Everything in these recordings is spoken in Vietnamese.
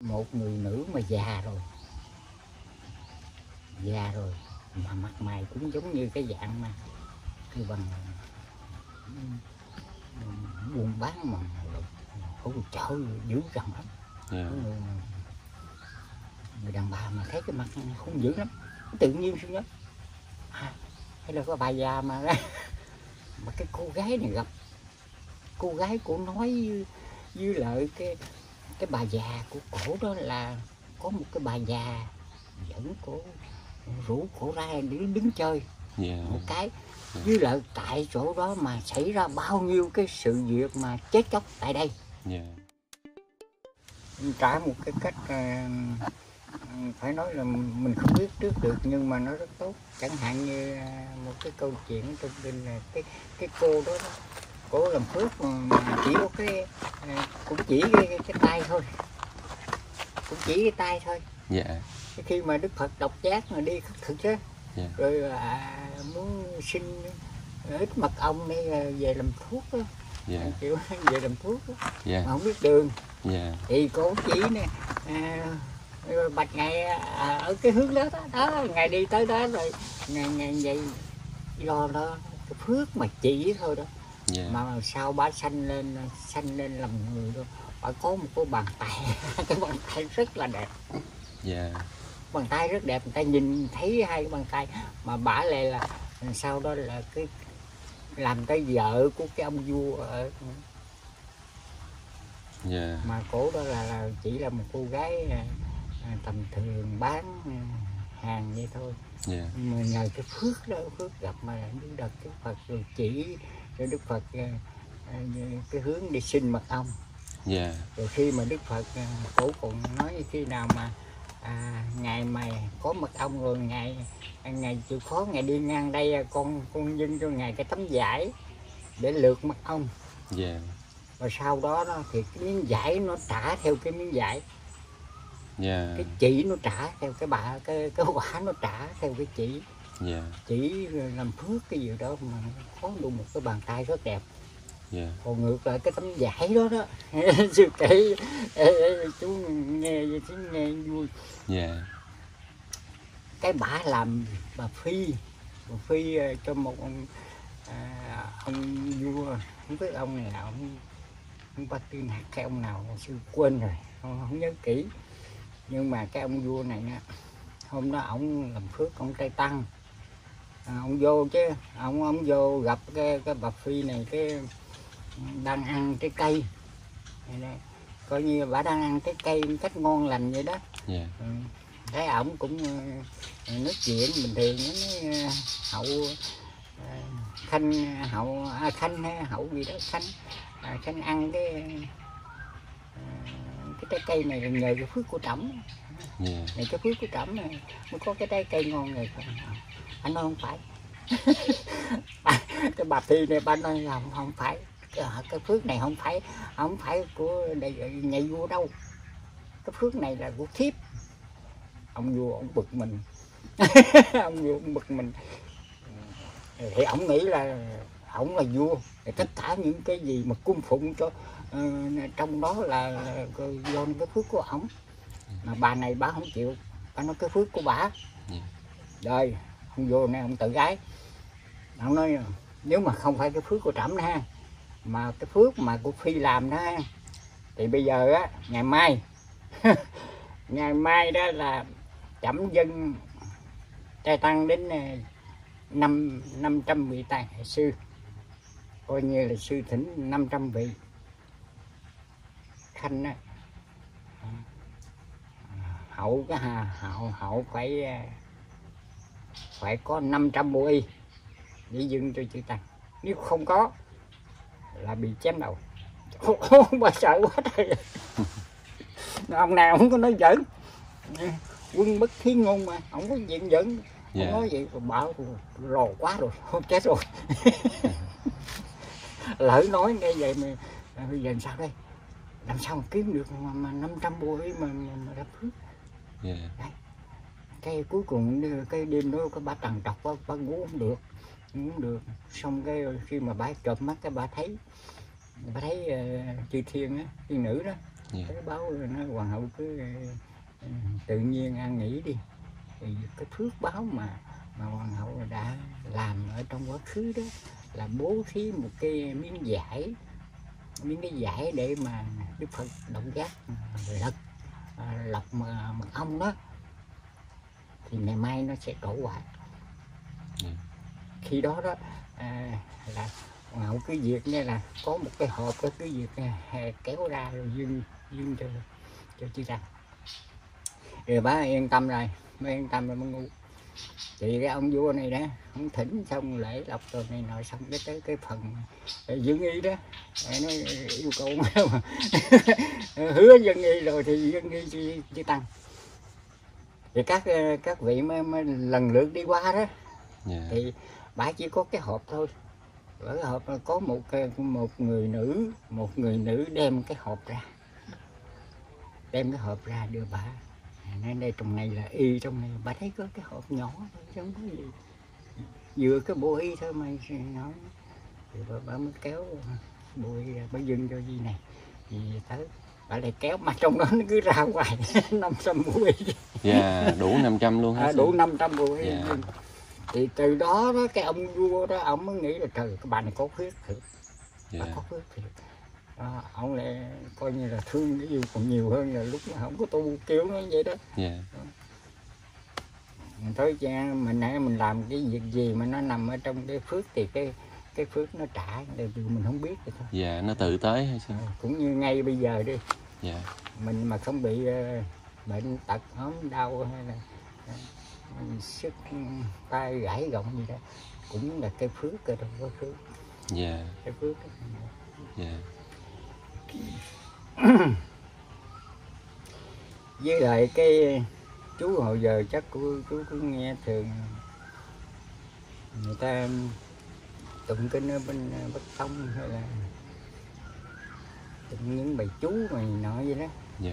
một người nữ mà già rồi. Già rồi mà mặt mày cũng giống như cái dạng mà cái bằng buôn bán mà hỗ trợ dữ dằn lắm. Dạ. Người, người đàn bà mà thấy cái mặt không dữ lắm tự nhiên xuống đó à, hay là có bà già mà mà cái cô gái này gặp cô gái cổ nói với, với lại cái cái bà già của cổ đó là có một cái bà già dẫn cổ rủ cổ ra đứng đứng chơi. Dạ. Một cái với lại tại chỗ đó mà xảy ra bao nhiêu cái sự việc mà chết chóc tại đây. Dạ. Trả một cái cách ờ, phải nói là mình không biết trước được nhưng mà nó rất tốt. Chẳng hạn như ờ, một cái câu chuyện trong kinh là cái cái cô đó, đó cô làm phước mà, mà chỉ có cái ờ, cũng chỉ cái, cái, cái tay thôi. Cũng chỉ cái tay thôi. Dạ. Cái khi mà đức phật độc giác mà đi khất thực á Dạ. rồi à, muốn xin ít mật ong để à, về làm thuốc á. Dạ. Kiểu về làm thuốc á. Dạ. Mà không biết đường. Dạ. Thì cô chỉ nè à, bạch ngày à, ở cái hướng đó đó, đó ngày đi tới đó rồi ngày ngày vậy do đó phước mà chỉ thôi đó dạ. Mà sau bà sanh lên sanh lên làm người đó bà có một cái bàn tay. Cái bàn tay rất là đẹp. Dạ. Bàn tay rất đẹp người ta nhìn thấy hai cái bàn tay. Mà bả lại là sau đó là cái làm cái vợ của cái ông vua ở dạ. Mà cổ đó là, là chỉ là một cô gái à, tầm thường bán à, hàng vậy thôi. Dạ. Mà nhờ cái phước đó phước gặp mà đức đạt đức phật rồi chỉ cho đức phật à, à, cái hướng đi xin mật ong. Dạ. Rồi khi mà đức phật à, cổ còn nói khi nào mà à, ngày mà có mật ong rồi ngày ngày chịu khó ngày đi ngang đây con con dâng cho ngài cái tấm vải để lượt mật ong. Dạ. Và sau đó đó thì cái miếng vải nó trả theo cái miếng vải dạ. Cái chỉ nó trả theo cái bạ cái cái quả nó trả theo cái chỉ dạ. Chỉ làm phước cái gì đó mà có được một cái bàn tay rất đẹp dạ. Còn ngược lại cái tấm vải đó đó sư kể chú nghe chú nghe vui. Dạ. Cái bả làm bà phi bà phi ờ, cho một ông à, ông vua không biết ông này nào ông ông bắt tiên hạt cái ông nào sư quên rồi không, không nhớ kỹ. Nhưng mà cái ông vua này nè hôm đó ông làm phước ông tây tăng à, ông vô chứ ông ông vô gặp cái cái bà phi này cái đang ăn trái cây. Này coi như bà đang ăn trái cây cách ngon lành vậy đó. Dạ. Ừ. thấy ổng cũng ờ, nói chuyện bình thường nó ờ, hậu ờ, khanh hậu à, khanh hay hậu gì đó khanh à, khanh ăn cái cái trái cây này là nhờ cái phước của trẫm. Dạ. Này cái phước của trẫm này mới có cái trái cây ngon này anh nói không phải. Cái bà thi này bà nói là không, không phải. Cái, phước này không phải không phải của nhà vua đâu. Cái phước này là của thiếp. Ông vua ông bực mình. Ông vua ông bực mình. Thì ông nghĩ là ông là vua. Thì tất cả những cái gì mà cung phụng cho ờ, trong đó là, do cái phước của ổng mà bà này bà không chịu. Bà nói cái phước của bà. Ừ. rồi ông vô nè ông tự gái. Ông nói nếu mà không phải cái phước của trẫm ha mà cái phước mà của phi làm đó ha, thì bây giờ á ngày mai ngày mai đó là trẫm dân trai tăng đến ờ, năm năm trăm vị tài sư. Coi như là sư thỉnh 500 vị khanh á. Ờ, hậu cái hà hậu hậu phải ờ, phải có 500 bộ y để dâng cho chư tăng. Nếu không có là bị chém đầu. Bà sợ quá trời. Ông nào không có nói giỡn. Quân bất khí ngôn mà không có chuyện giỡn không dạ. nói vậy bảo rồ quá rồi không chết rồi. Lỡ nói nghe vậy mà à, bây giờ làm sao đây? Làm sao mà kiếm được mà, mà 500 bộ ấy mà, mà, mà ra phước dạ cái cuối cùng cái đêm đó cái bà trằn trọc bà, bà ngủ không được ngủ không được. Xong cái khi mà bà chợp mắt cái bà thấy bà thấy uh, chư thiên á thiên nữ đó Dạ. cái báo nói hoàng hậu cứ ờ, tự nhiên an nghỉ đi. Thì cái phước báo mà mà hoàng hậu đã làm ở trong quá khứ đó là bố thí một cái miếng vải miếng cái vải để mà đức phật động giác ờ, lật à, lọc mà mật ong đó thì ngày mai nó sẽ trổ quả Dạ. khi đó đó à, là hoàng hậu cứ việc như là có một cái hộp đó cứ việc à, kéo ra rồi dương dương cho cho chị ra rồi bà yên tâm rồi mới yên tâm rồi mới ngu thì cái ông vua này đó ông thỉnh xong lễ lọc rồi này nọ xong cái tới cái phần dương y đó. Nó yêu cầu mà hứa dân y rồi thì dân y chỉ, chỉ tăng thì các ờ, các vị mới, mới lần lượt đi qua đó Dạ. thì bà chỉ có cái hộp thôi. Ở cái hộp là có một một người nữ một người nữ đem cái hộp ra. Đem cái hộp ra đưa bà. Nên đây trong này là y trong này bà thấy có cái hộp nhỏ thôi không có gì. Vừa cái bộ y thôi mà nói thì bà, bà mới kéo bộ y ra bà dưng cho gì này. Gì tới bà lại kéo mà trong đó nó cứ ra hoài trăm bộ y Dạ, đủ 500 luôn hả à, đủ 500 bộ y Dạ. thì từ đó đó cái ông vua đó ông mới nghĩ là trời cái bà này có phước thiệt. Bà Dạ. có phước thiệt. Đó, ông lại coi như là thương cái yêu còn nhiều hơn là lúc mà không có tu kiểu nó vậy đó. Dạ. Mình thôi cha mình nãy mình làm cái việc gì mà nó nằm ở trong cái phước thì cái cái phước nó trả điều mình không biết vậy thôi Dạ, nó tự tới hả sư? Ờ, cũng như ngay bây giờ đi Dạ. mình mà không bị ờ, bệnh tật ốm đau hay là ờ, sức tay gãy gọng gì đó cũng là cái phước ở trong cái phước Dạ. cái phước đó. Dạ. với lại cái chú hồi giờ chắc chú, chú cũng nghe thường người ta tụng kinh ở bên ờ, bắc tông hay là tụng những bài chú này nọ vậy đó Dạ.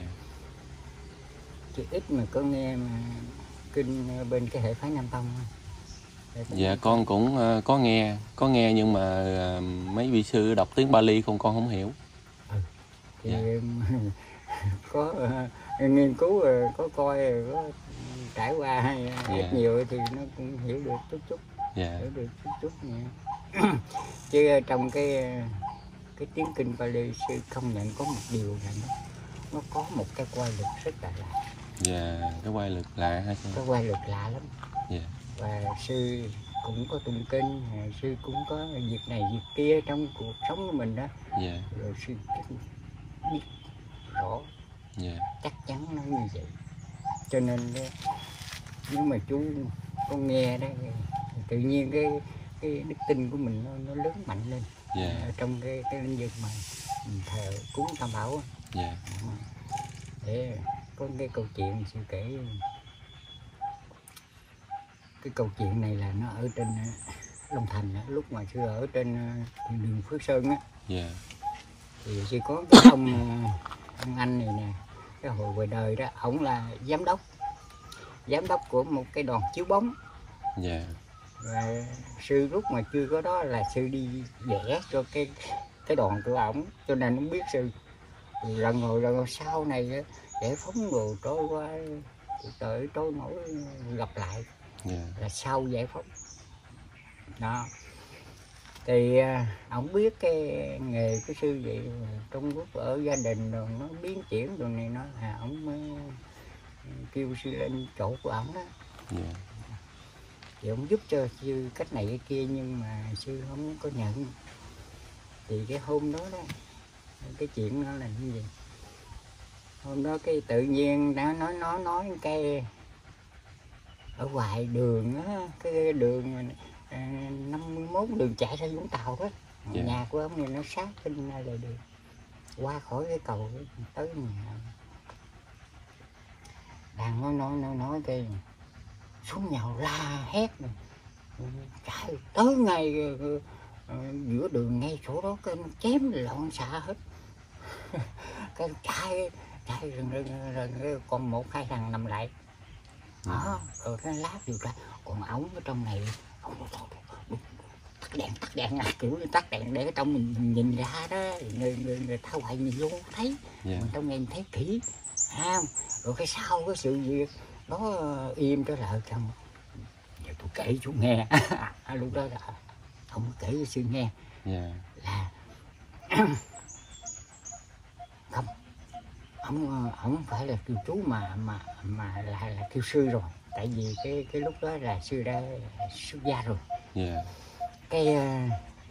chứ ít mà có nghe mà kinh ở bên cái hệ phái nam tông Dạ con cũng ờ, có nghe, có nghe nhưng mà ờ, mấy vị sư đọc tiếng Bali con con không hiểu. thì Dạ. có ờ, nghiên cứu có coi có trải qua hay Dạ. ít nhiều thì nó cũng hiểu được chút chút Dạ. hiểu được chút chút nha chứ ờ, trong cái ờ, cái tiếng kinh Pali sư công nhận có một điều là nó nó có một cái quay lực rất là lạ Dạ, cái quay lực lạ hả sư? cái quay lực lạ lắm Dạ. và sư cũng có tụng kinh ờ, sư cũng có việc này việc kia trong cuộc sống của mình đó Dạ. rồi sư biết rõ Dạ. chắc chắn nó như vậy cho nên đó, nếu mà chú có nghe đó tự nhiên cái cái đức tin của mình nó, nó lớn mạnh lên Dạ. ở trong cái cái lĩnh vực mà mình thờ cúng tam bảo á. Dạ. để có cái câu chuyện sư kể cái câu chuyện này là nó ở trên ờ, Long Thành lúc mà sư ở trên ờ, đường Phước Sơn á Dạ. thì sư có cái ông ờ, ông anh này nè cái hồi ngoài đời đó ổng là giám đốc giám đốc của một cái đoàn chiếu bóng Dạ. Sư lúc mà chưa có đó là sư đi vẽ cho cái cái đoàn của ổng. Cho nên ông biết sư lần rồi lần rồi sau này giải phóng đồ trôi qua đời trôi nổi gặp lại. Dạ. là sau giải phóng. Đó. Thì à, ổng biết cái nghề của sư vậy trong lúc ở gia đình rồi nó biến chuyển rồi này nó à ổng mới kêu sư lên chỗ của ổng đó. Dạ. Thì ông giúp cho sư cách này cái kia nhưng mà sư không có nhận. Thì cái hôm đó đó cái chuyện nó là như vậy. Hôm đó cái tự nhiên đã nói nói nói cái ở ngoài đường á cái đường à, 51 đường chạy ra Vũng Tàu đó Dạ. nhà của ông này nó sát bên lề đường qua khỏi cái cầu tới nhà. Đang nói nói nói nói cái xuống nhào la hét này chạy tới ngay ờ, ờ, giữa đường ngay chỗ đó cái nó chém loạn xạ hết. Cái chạy chạy rừng rừng rừng rừng, còn một hai thằng nằm lại. Đó rồi cái lát điều tra còn ổng ở trong này ổng tắt đèn tắt đèn à, kiểu như tắt đèn để trong mình, nhìn ra đó. Người người người ta hoài nhìn vô không thấy. Dạ. Mình trong nhìn thấy kỹ ha rồi cái sau cái sự việc nó ờ, im trở lại trong giờ tôi kể chú nghe. À, lúc đó là ông kể cho sư nghe. Dạ. Là không ông ờ, ông không phải là kêu chú mà mà mà là là kêu sư rồi. Tại vì cái cái lúc đó là sư đã xuất gia rồi. Dạ. Cái ờ,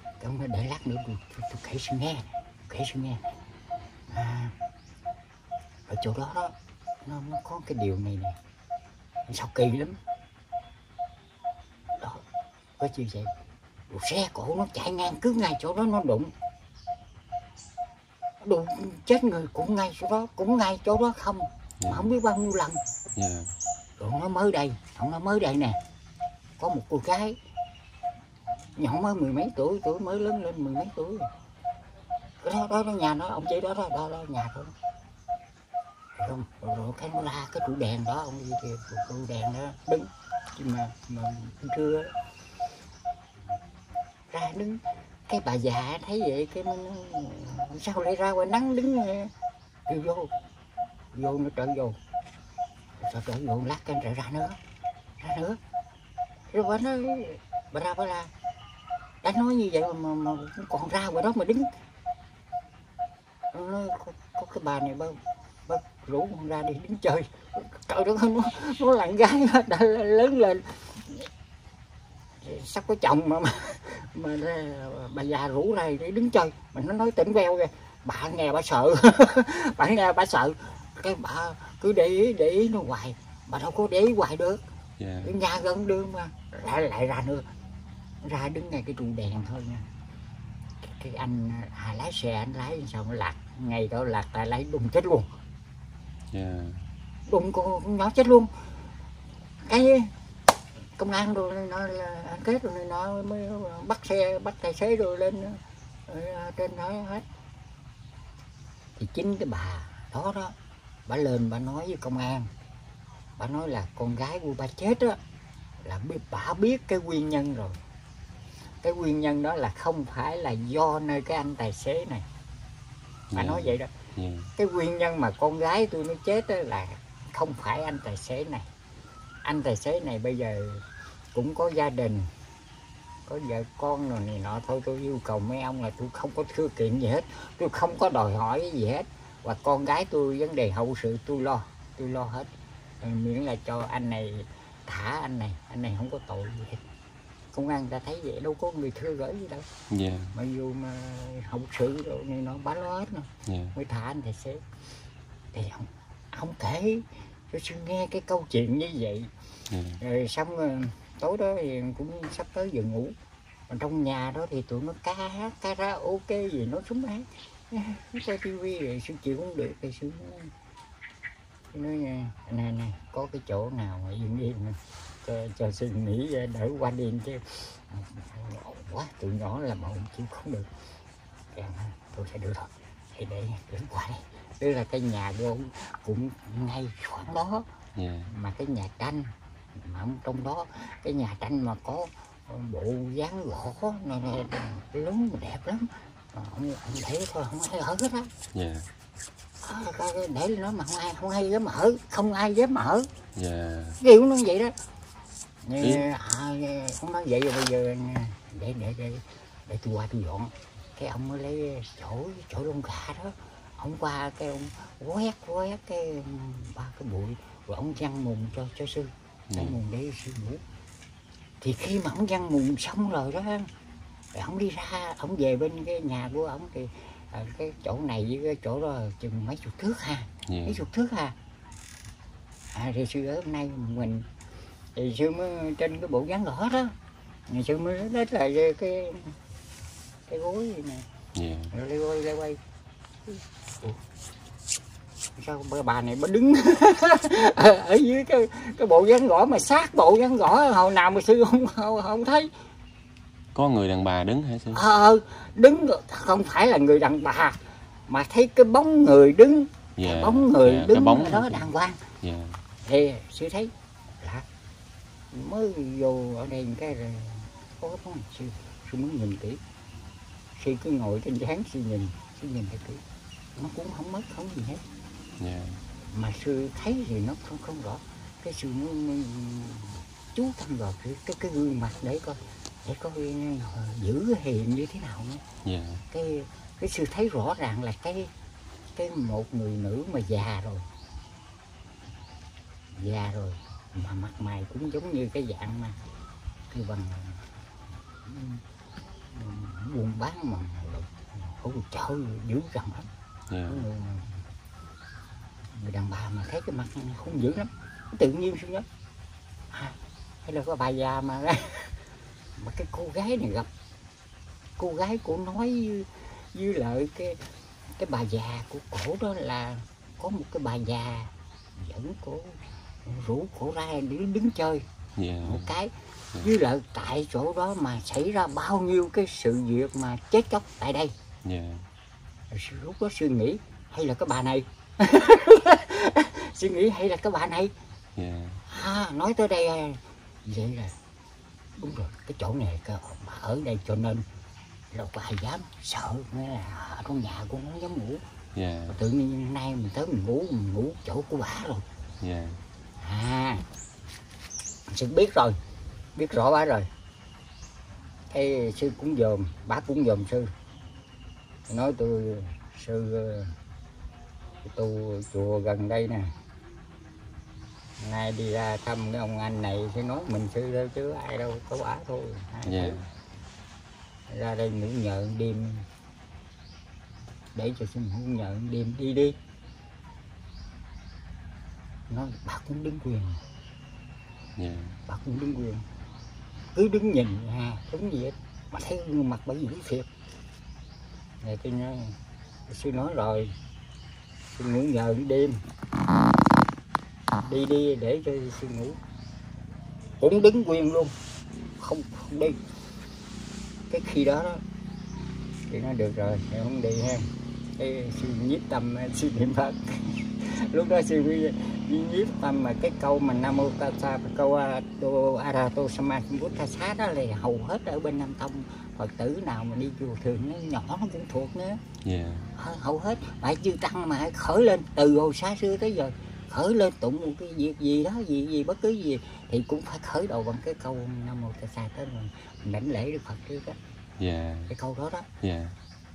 cái ông để lát nữa tôi, tôi, tôi kể sư nghe kể sư nghe. À, ở chỗ đó đó nó, nó có cái điều này nè sao kỳ lắm. Đó có chuyện vậy một xe cổ nó chạy ngang cứ ngay chỗ đó nó đụng. Đụng chết người cũng ngay chỗ đó cũng ngay chỗ đó không. Dạ mà không biết bao nhiêu lần. Dạ. Rồi nó mới đây ông nó mới đây nè. Có một cô gái nhỏ mới mười mấy tuổi tuổi mới lớn lên mười mấy tuổi. Đó đó, đó nhà nó ông chị đó đó đó, đó nhà đó không rồi, rồi cái nó la cái trụ đèn đó ông đi kìa trụ, đèn đó. Đứng. Nhưng mà mà trưa ra đứng. Cái bà già thấy vậy cái nó sao lại ra ngoài nắng đứng à? kêu vô. Vô nó trở vô. Sao trở vô lát cái trở ra nữa ra nữa rồi bà nó bà ra bà ra đã nói như vậy mà, mà, mà còn ra ngoài đó mà đứng. Nó có, có cái bà này bà, bà rủ con ra đi đứng chơi. Trời đất ơi nó, nó là con gái nó đã lớn lên. Sắp có chồng mà mà, mà bà già rủ ra đi đứng chơi. Mà nó nói tỉnh veo kìa bà nghe bà sợ. Bà nghe bà sợ. Cái bà cứ để ý để ý nó hoài. Bà đâu có để ý hoài được. Dạ. Cái nhà gần đường mà lại lại ra nữa. Ra đứng ngay cái trụ đèn thôi nha. Cái anh à, lái xe anh lái sao nó lạc ngay đó lạc tại lấy đụng chết luôn dạ đụng con nhỏ chết luôn. Cái công an rồi nó là kết rồi nó mới bắt xe bắt tài xế rồi lên ờ, trên đó hết. Thì chính cái bà đó đó bà lên bà nói với công an bà nói là con gái của bà chết á là biết bà biết cái nguyên nhân rồi. Cái nguyên nhân đó là không phải là do nơi cái anh tài xế này. Bà dạ nói vậy đó cái nguyên nhân mà con gái tôi nó chết đó là không phải anh tài xế này. Anh tài xế này bây giờ cũng có gia đình, có vợ con rồi này nọ. Thôi tôi yêu cầu mấy ông là tôi không có thưa kiện gì hết. Tôi không có đòi hỏi cái gì hết. Và con gái tôi vấn đề hậu sự tôi lo tôi lo hết. Miễn là cho anh này thả anh này anh này không có tội gì hết công an ta thấy vậy đâu có người thưa gửi gì đâu. Dạ. Mà dù mà hậu sự rồi này nó bá lo hết rồi. Dạ. Mới thả anh tài xế. Thì ông ông kể. Cho sư nghe cái câu chuyện như vậy. Dạ. Rồi xong rồi, tối đó thì cũng sắp tới giờ ngủ. Còn trong nhà đó thì tụi nó ca hát ca ra ok gì nó súng hát nó coi tivi rồi sư chịu không được thì sư nói, nè nè có cái chỗ nào mà yên yên nè, cho, sư nghỉ ra đỡ qua đêm chứ. Ồn quá tụi nhỏ làm ồn chịu không được. Tôi sẽ đưa thôi. Thì để đứng qua đây. Tức là cái nhà ông cũng ngay khoảng đó. Dạ. Mà cái nhà tranh mà trong đó cái nhà tranh mà có bộ dáng gỗ nó nó lớn mà đẹp lắm. Mà ông, ông để thôi không ai ở hết á. Dạ. Đó, cái- cái để nó mà không ai không ai dám ở không ai dám ở. Dạ. Kiểu nó vậy đó Ý- à, ông nói vậy rồi bây giờ để để để để tôi qua tôi dọn. Cái ông mới lấy chỗ chỗ lông gà đó. Ông qua cái ông quét quét cái ba cái bụi rồi ông văng mùng cho cho sư. Dạ văng mùng để sư ngủ. Thì khi mà ông văng mùng xong rồi đó rồi ông đi ra ông về bên cái nhà của ông thì à, cái chỗ này với cái chỗ đó chừng mấy chục thước ha dạ. Mấy chục thước à à thì sư ở hôm nay mình thì sư mới trên cái bộ dáng gõ đó thì sư mới lấy lại cái cái, gối này nè. Dạ. Rồi lấy quay lấy quay. Sao bà, này bà đứng ở dưới cái cái bộ dáng gõ mà sát bộ dáng gõ hồi nào mà sư không không, không thấy. Có người đàn bà đứng hả sư? Ờ đứng không phải là người đàn bà mà thấy cái bóng người đứng. Dạ cái bóng người dạ, đứng cái bóng ở đó đàng hoàng. Dạ. Thì sư thấy mới vô ở đây một cái rồi có cái sư sư mới nhìn kỹ. Sư cứ ngồi trên dáng sư nhìn sư nhìn thấy kỹ. Nó cũng không mất không gì hết. Dạ. Mà sư thấy thì nó không không rõ. Cái sư nó, nó chú tâm vào cái cái, cái gương mặt để coi để coi ờ, giữ hiền như thế nào nữa. Dạ. Cái cái sư thấy rõ ràng là cái cái một người nữ mà già rồi. Già rồi mà mặt mày cũng giống như cái dạng mà kêu bằng ừm, buôn bán mà ôi trời dữ dằn lắm. Dạ. Người, người đàn bà mà thấy cái mặt hung dữ lắm tự nhiên xuống đó à, hay là có bà già mà mà cái cô gái này gặp cô gái của nói với, lại cái cái bà già của cổ đó là có một cái bà già dẫn cổ rủ cổ ra đứng đứng chơi. Dạ. Một cái. Với lại tại chỗ đó mà xảy ra bao nhiêu cái sự việc mà chết chóc tại đây? Dạ. Sư lúc đó suy nghĩ hay là cái bà này? Suy nghĩ hay là cái bà này? Dạ. À, nói tới đây à, vậy là đúng rồi cái chỗ này cái bà ở đây cho nên đâu có ai dám sợ nghĩa là ở trong nhà cũng không dám ngủ. Dạ. Tự nhiên nay mình tới mình ngủ mình ngủ chỗ của bà rồi. Dạ à. Sư biết rồi biết rõ bà rồi. Cái sư cũng dòm bác cũng dòm sư. Nói tôi sư ờ, tu chùa gần đây nè. Nay đi ra thăm cái ông anh này thì nói mình sư đâu chứ ai đâu có bả thôi. Hai dạ. Ra đây ngủ nhờ đêm. Để cho sư ngủ nhờ đêm đi đi nói bà cũng đứng quyền. Dạ. Bà cũng đứng quyền. Cứ đứng nhìn ha đúng gì hết mà thấy gương mặt bà dữ thiệt. Rồi tôi nói sư nói rồi. Sư ngủ nhờ đêm. Đi đi để cho sư ngủ. Cũng đứng quyền luôn. Không không đi. Cái khi đó đó thì nó được rồi thì không đi ha. Cái sư nhiếp tâm sư niệm phật lúc đó sư mới nhiếp tâm mà cái câu mà nam mô tassa câu do arato sammasambuddhasa đó là hầu hết ở bên nam tông. Phật tử nào mà đi chùa thường nó nhỏ nó cũng thuộc nữa. Dạ Hầu- hết. Phải chư tăng mà khởi lên từ hồi xa xưa tới giờ khởi lên tụng một cái việc gì đó gì gì bất cứ gì thì cũng phải khởi đầu bằng cái câu nam mô tassa tới rồi mình đảnh lễ đức phật trước đó dạ cái câu đó đó. Dạ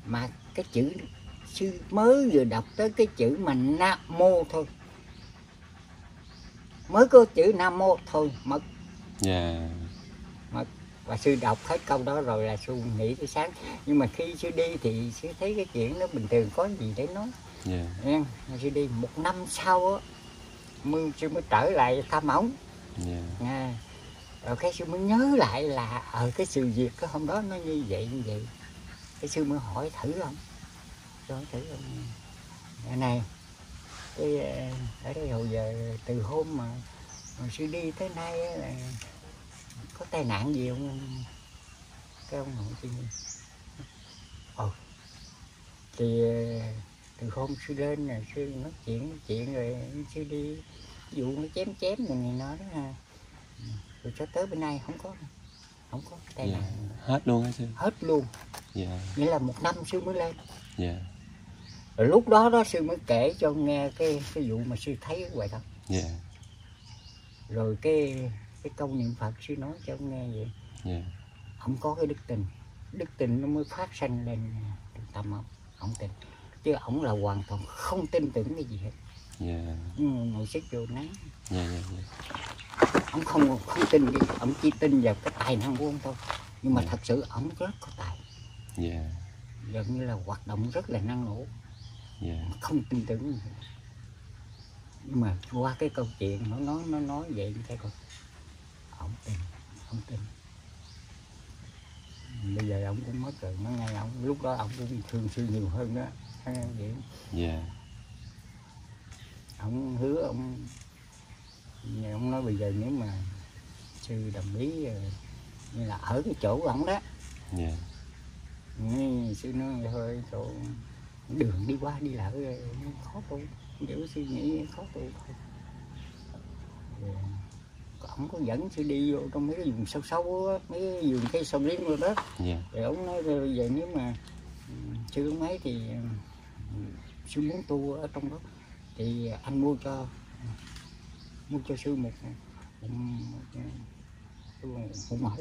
mà cái chữ sư mới vừa đọc tới cái chữ mà nam mô thôi mới có chữ nam mô thôi mất dạ. Và sư đọc hết câu đó rồi là sư nghĩ tới sáng. Nhưng mà khi sư đi thì sư thấy cái chuyện nó bình thường có gì để nói. Dạ. Nha sư đi một năm sau á mới sư mới trở lại thăm ổng dạ. Nha rồi cái sư mới nhớ lại là ở cái sự việc cái hôm đó nó như vậy như vậy. Cái sư mới hỏi thử không hỏi thử ông. "Cái này cái ờ, ở đây hồi giờ từ hôm mà, mà sư đi tới nay là có tai nạn gì không? Cái ông hỏi sư ồ thì ờ, từ hôm sư lên là sư nói chuyện nói chuyện rồi sư đi dụ nó chém chém này, này nó đó ha rồi cho tới bên nay không có không có tai Dạ. nạn. Hết luôn hả sư? Hết luôn. Dạ. Nghĩa là một năm sư mới lên. Dạ rồi lúc đó đó sư mới kể cho nghe cái cái vụ mà sư thấy ngoài đó. Dạ. Rồi cái cái câu niệm phật sư nói cho ông nghe vậy. Dạ. Không có cái đức tình đức tình nó mới phát sanh lên tâm ông. Ông tin. Chứ ổng là hoàn toàn không tin tưởng cái gì hết. Dạ. Nhưng ngồi xích vô nắng. Dạ dạ dạ. Ông không không tin đi ông chỉ tin vào cái tài năng của ông thôi. Nhưng mà Dạ. thật sự ông rất có tài. Dạ. Gần như là hoạt động rất là năng nổ dạ. Không tin tưởng. Nhưng mà qua cái câu chuyện nó nói nó nói vậy cái con ông tin ông tin. Bây giờ ông cũng mất rồi nó ngay ông lúc đó ông cũng thương sư nhiều hơn đó không vậy? Dạ. Ông hứa ông nhà ông nói bây giờ nếu mà sư đồng ý ờ, như là ở cái chỗ của ông đó. Dạ. Nghe sư nói thôi chỗ đường đi qua đi lại ờ, khó tu kiểu suy nghĩ khó tu thôi. Rồi, không có dẫn sư đi vô trong mấy cái vùng sâu sâu á mấy cái vườn cây sầu riêng rồi đó. Dạ. Thì ông nói rồi vậy nếu mà ừ, sư không ấy thì ừ, sư muốn tu ở trong đó. Thì anh mua cho mua cho sư một một, mẫu.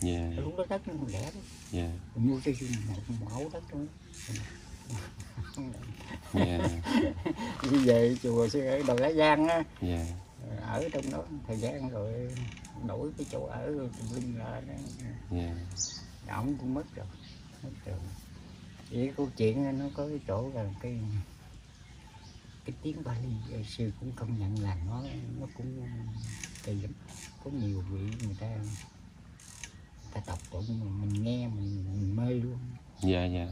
Dạ. Lúc đó đất nó rẻ đó. Dạ. Mua cho sư một mẫu đất thôi dạ. Đi về chùa sư ở đồi lá giang á. Dạ. Ở trong đó thời gian rồi đổi cái chỗ ở rồi lum là dạ. Ổng cũng mất rồi mất rồi. Chỉ câu chuyện nó có cái chỗ là cái cái tiếng Bali sư cũng công nhận là nó nó cũng kỳ lắm. Có nhiều vị người ta người ta đọc mà mình nghe mình, mình mê luôn. Dạ dạ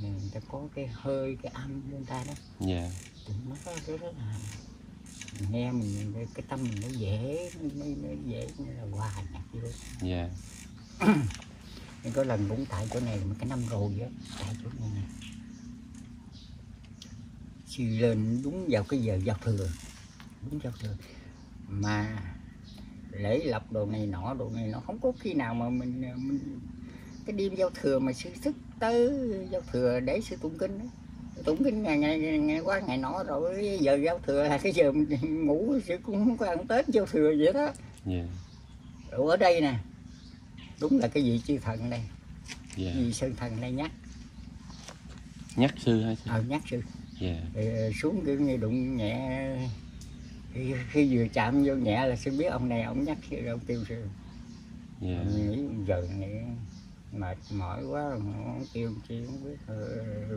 người ta có cái hơi cái âm người ta đó. Dạ. Nó có cái rất là mình nghe mình cái tâm mình nó dễ nó, nó, dễ như là hòa vậy đó. dạ. Nhưng có lần cũng tại chỗ này mà cái năm rồi á tại chỗ này nè. Lên đúng vào cái giờ giao thừa đúng giao thừa. Mà lễ lập đồ này nọ đồ này nó không có khi nào mà mình mình cái đêm giao thừa mà sư thức tới giao thừa để sư tụng kinh đó. tụng kinh ngày ngày ngày qua ngày nọ rồi giờ giao thừa là cái giờ mình ngủ sư cũng không có ăn tết giao thừa vậy đó. Dạ. Rồi ở đây nè. Đúng là cái vị chư thần đây. Dạ. Vị sơn thần đây nhắc. Nhắc sư hay sư? Ờ nhắc sư. Dạ. Rồi xuống kiểu như đụng nhẹ khi, khi vừa chạm vô nhẹ là sư biết ông này ông nhắc sư ông tiêu sư. Dạ. Nghĩ giờ này mệt mỏi quá ông tiêu chi không biết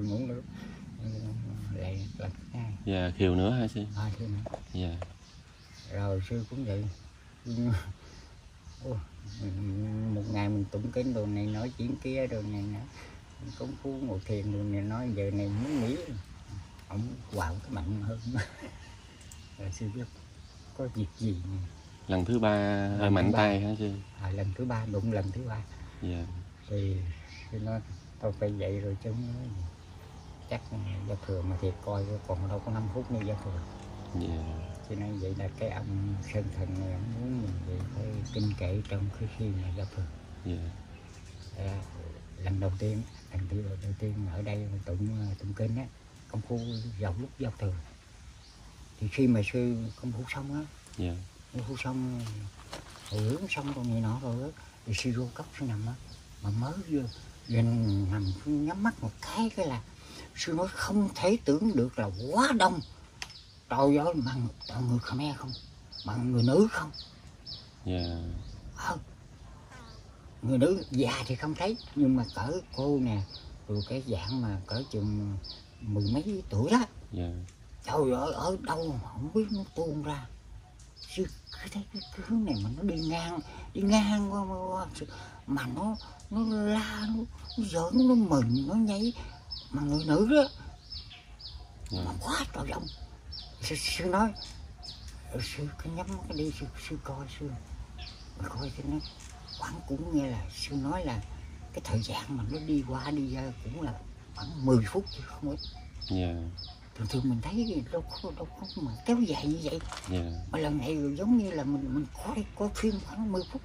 ngủ nữa lại lần hai. Dạ khiều nữa hả sư à, thế này. dạ. Rồi sư cũng vậy. Mình- một ngày mình tụng kinh đồ này nói chuyện kia đồ này nè. Công phu ngồi thiền đồ này nói giờ này muốn nghỉ. Ông quạo cái mạnh hơn. Rồi sư biết có việc gì nè. lần thứ ba hơi mạnh tay hả sư à, lần thứ ba đụng lần thứ ba. Dạ thì sư nói tôi phải dậy rồi chứ nói gì. chắc giao thừa mà thiệt coi còn đâu có 5 phút nữa giao thừa. Dạ. Cho nên vậy là cái ông sơn thần này ông muốn mình vậy phải kinh kệ trong cái khi mà giao thừa. Dạ. À, lần đầu tiên lần đầu tiên ở đây tụng tụng kinh á công phu vào lúc giao thừa. Thì khi mà sư công phu xong á dạ. công phu xong hồi hướng xong còn này nọ rồi á thì sư vô cấp sư nằm á mà mới vừa nằm xuống nhắm mắt một cái cái là sư nói không thể tưởng được là quá đông. Trời ơi mà toàn người Khmer không? Mà người nữ không? Dạ. Ờ. người nữ già thì không thấy nhưng mà cỡ cô nè rồi cái dạng mà cỡ chừng mười mấy tuổi đó. Dạ. Trời ơi ở đâu mà không biết nó tuôn ra chứ cứ thấy cái, cái hướng này mà nó đi ngang đi ngang qua, qua, mà nó nó la nó, nó giỡn nó mừng nó nhảy mà người nữ đó dạ. mà quá trời đông sư, sư nói "Ờ, sư cứ nhắm mắt đi sư, sư coi sư mà coi thì nó. Khoảng cũng nghe là sư nói là cái thời gian mà nó đi qua đi ra cũng là khoảng 10 phút chứ không ít. Dạ thường thường mình thấy đâu có đâu có mà kéo dài như vậy. Dạ. Mà lần này giống như là mình mình coi coi phim khoảng 10 phút.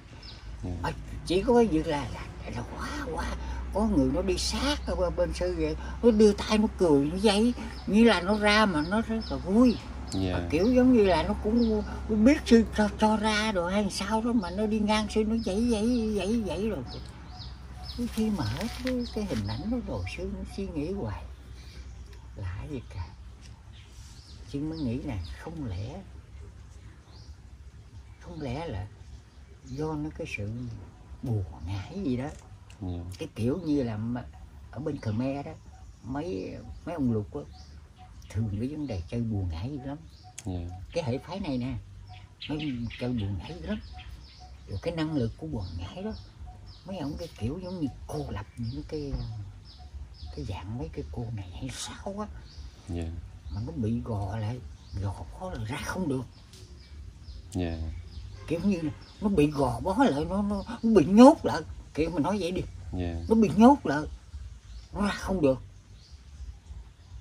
Dạ. Mà chỉ có cái việc là là, là quá quá có người nó đi sát ở bên- sư vậy nó đưa tay nó cười nó dây như là nó ra mà nó rất là vui. Dạ. Mà kiểu giống như là nó cũng cũng biết sư cho, cho ra rồi hay sao đó mà nó đi ngang sư nó dãy dãy dãy dãy rồi. Khi mà hết cái, cái hình ảnh đó rồi sư nó suy nghĩ hoài. Là cái gì cả sư mới nghĩ là không lẽ không lẽ là do nó cái sự buồn ngãi gì đó. Dạ cái kiểu như là ở bên Khmer đó mấy mấy ông lục á thường cái vấn đề chơi buồn ngãi lắm. Dạ cái hệ phái này nè nó chơi buồn ngãi lắm. Rồi cái năng lực của buồn ngãi đó mấy ông cái kiểu giống như cô lập những cái cái dạng mấy cái cô này hay sao á. Dạ mà nó bị gò lại. Gò khó là ra không được. Dạ. Kiểu như nó bị gò bó lại nó nó, nó bị nhốt lại. Kiểu mình nói vậy đi. Dạ. Nó bị nhốt lại. Nó ra không được.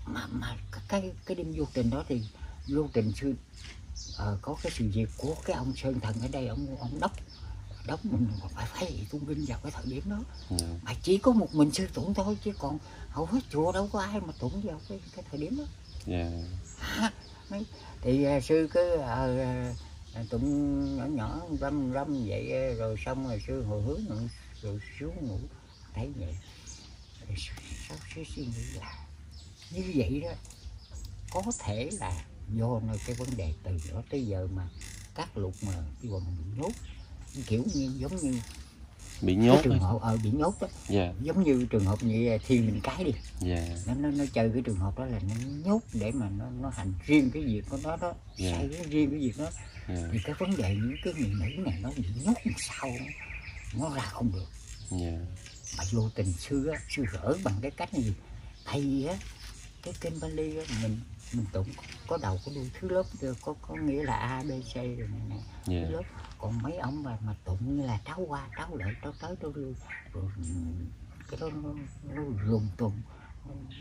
Mà mà cái cái, đêm vô trình đó thì vô trình sư ờ, có cái sự việc của cái ông sơn thần ở đây ông ông đốc. Đốc mình phải phải tung kinh vào cái thời điểm đó. Dạ. Mà chỉ có một mình sư tụng thôi chứ còn hầu hết chùa đâu có ai mà tụng vào cái, cái thời điểm đó dạ. Thì à, sư cứ ờ, à, tụng nhỏ nhỏ râm râm vậy à, rồi xong rồi sư hồi hướng rồi, rồi xuống ngủ. Thấy vậy rồi sư- sao sư suy nghĩ là như vậy đó có thể là do nơi cái vấn đề từ đó tới giờ mà các lục mà cái quần bị nhốt kiểu như giống như bị cái nhốt trường hả? hợp ở bị nhốt đó dạ. Giống như trường hợp như thiên mình cái đi. Dạ. Nó nó nó chơi cái trường hợp đó là nó nhốt để mà nó nó hành riêng cái việc của nó đó Dạ. sai cái riêng cái việc đó. Dạ. Thì cái vấn đề những cái người nữ này nó bị nhốt làm sao nó, nó ra không được. Dạ. Mà vô tình xưa á, sư gỡ bằng cái cách gì vì á cái kinh Bali á, mình mình tụng có đầu có đuôi thứ lớp có có nghĩa là A B C rồi này nè. Thứ lớp còn mấy ông mà mà tụng như là tráo qua tráo lại tráo tới tráo lui rồi cái đó nó, nó lùng tùng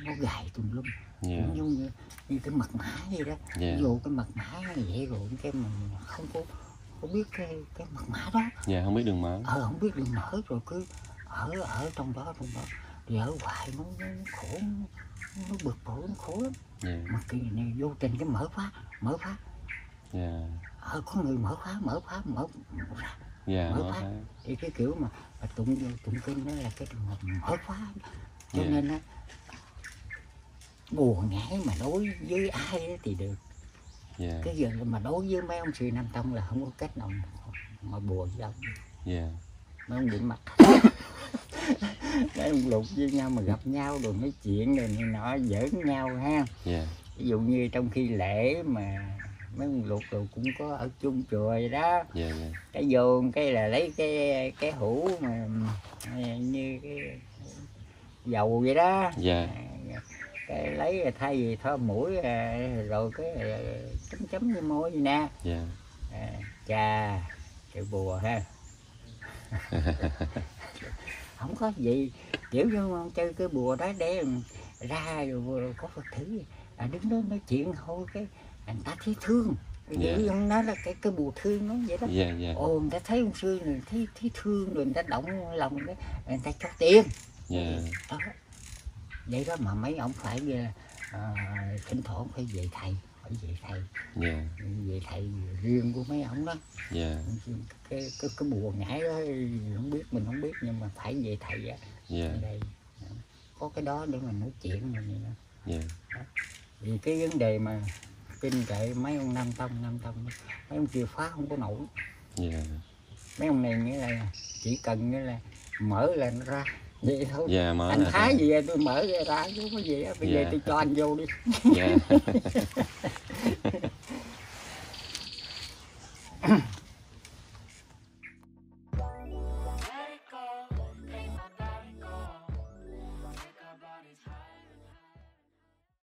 nó, gài tùm lum. Dạ. Cũng như, như, cái mật mã vậy đó. Dạ. Vô cái mật mã như vậy rồi cái mình không có không biết cái cái mật mã đó. Dạ không biết đường mở. Ờ không biết đường mở rồi cứ ở ở trong đó trong đó. Thì ở hoài nó, nó khổ nó, nó bực bội nó khổ lắm. Dạ. Mà kỳ này vô tình cái mở khóa mở khóa. Dạ ờ có người mở khóa mở khóa mở, ra. Dạ Mở mở khóa. thì cái kiểu mà, mà tụng tụng kinh đó là cái trường hợp mở khóa. Cho Dạ. nên á buồn ngãi mà đối với ai thì được. Dạ. Cái giờ mà đối với mấy ông sư nam tông là không có cách nào mà, bùa với ông. Dạ. Mấy ông bị mặt. Mấy ông lục với nhau mà gặp nhau rồi nói chuyện rồi này nọ giỡn nhau ha. Dạ. Ví dụ như trong khi lễ mà mấy ông lục rồi cũng có ở chung chùa vậy đó. Dạ dạ. Cái vô cái là lấy cái cái hũ mà như cái dầu vậy đó. Dạ. Cái lấy thay vì thoa mũi à, rồi cái à, chấm chấm vô môi vậy nè. Dạ. À, chà cái bùa ha. Không có gì kiểu như chơi cái bùa đó để ra rồi có phật tử à, đứng đó nói chuyện thôi cái người ta thấy thương. Dạ. yeah. nó là cái cái bùa thương nó vậy đó. Dạ dạ. Ồ người ta thấy ông sư này thấy thấy thương rồi người ta động lòng cái người ta cho tiền. Dạ. Đó. Vậy đó mà mấy ông phải uh, thỉnh thoảng phải về thầy phải về thầy. Dạ. Về thầy riêng của mấy ông đó. Dạ. Cái cái cái bùa ngải đó không biết mình không biết nhưng mà phải về thầy á. Đây. Có cái đó để mà nói chuyện này nè. Dạ. Vì cái vấn đề mà kinh kệ mấy ông nam tông nam tông. Mấy ông kia phá không có nổi. Dạ. Mấy ông này nghĩa là chỉ cần nghĩa là mở là nó ra. Vậy thôi. Dạ mở anh thái gì tôi mở ra ra chứ có gì á. Bây giờ Dạ. tôi cho anh vô đi. Dạ